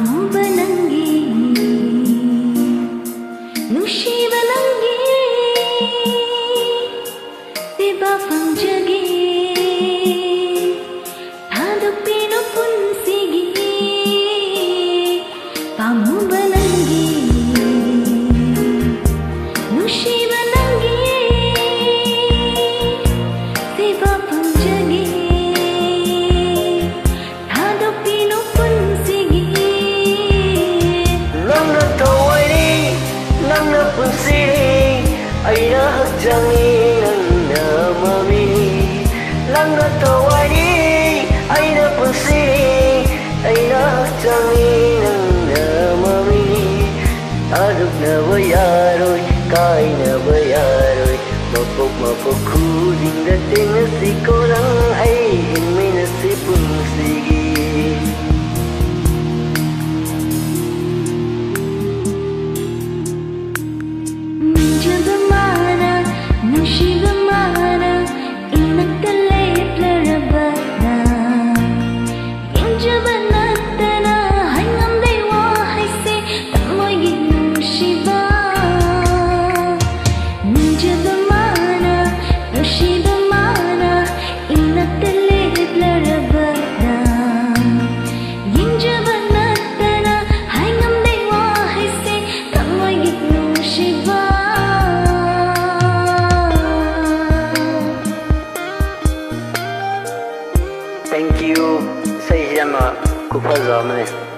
म्बलीनुषिवलङ्गीप जगे। azukna yaroi kaina yaroi mapok mapok khuding da ting sikolang ai hin Cooper Germany.